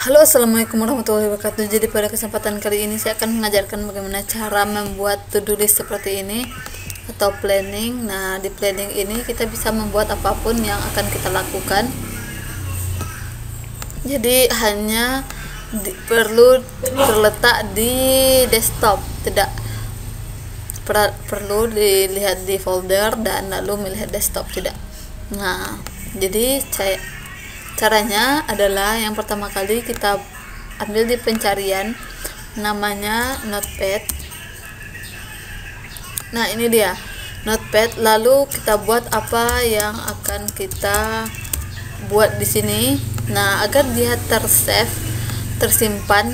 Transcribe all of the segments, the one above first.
Halo assalamualaikum warahmatullahi wabarakatuh. Jadi pada kesempatan kali ini saya akan mengajarkan bagaimana cara membuat to-do list seperti ini Atau planning. Nah di planning ini kita bisa membuat apa pun yang akan kita lakukan. Jadi hanya di, perlu terletak di desktop Tidak. Per, perlu dilihat di folder dan lalu melihat desktop Tidak. Nah jadi saya caranya adalah yang pertama kali kita ambil di pencarian namanya notepad. Nah ini dia notepad. Lalu kita buat apa yang akan kita buat di sini. Nah agar dia tersave tersimpan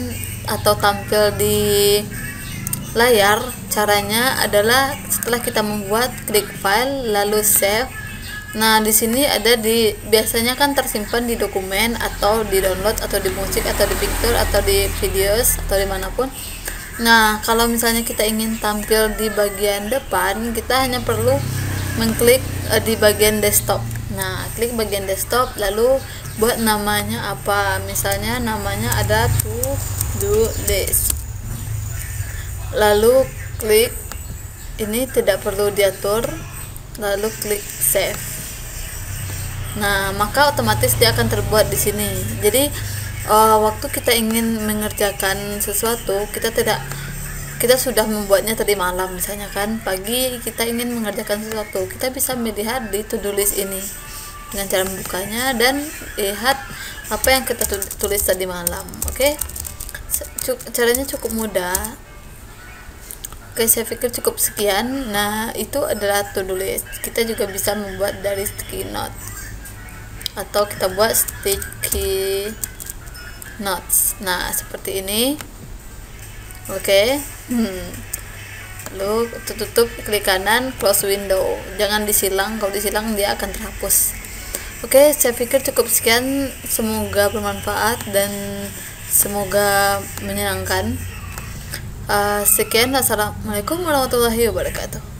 atau tampil di layar caranya adalah setelah kita membuat klik file lalu save Nah, di sini ada di biasanya kan tersimpan di dokumen atau di download atau di musik atau di picture atau di videos atau di mana pun. Nah, kalau misalnya kita ingin tampil di bagian depan, kita hanya perlu mengklik uh, di bagian desktop. Nah, klik bagian desktop lalu buat namanya apa? Misalnya namanya ada to do list. Lalu klik ini tidak perlu diatur, lalu klik save Nah, maka otomatis dia akan terbuat di sini. Jadi, uh, waktu kita ingin mengerjakan sesuatu, kita tidak kita sudah membuatnya tadi malam misalnya kan. Pagi kita ingin mengerjakan sesuatu kita bisa melihat di to do list ini dengan cara membukanya dan lihat apa yang kita tulis tadi malam oke? Okay? caranya cukup mudah. Oke okay, saya pikir cukup sekian. Nah itu adalah to do list. Kita juga bisa membuat dari sticky note atau kita buat sticky notes nah seperti ini. Oke. Okay. hmm. lalu tutup klik kanan close window. Jangan disilang. Kalau disilang dia akan terhapus. Oke okay, saya pikir cukup sekian. Semoga bermanfaat dan semoga menyenangkan. Uh, sekian. Assalamualaikum warahmatullahi wabarakatuh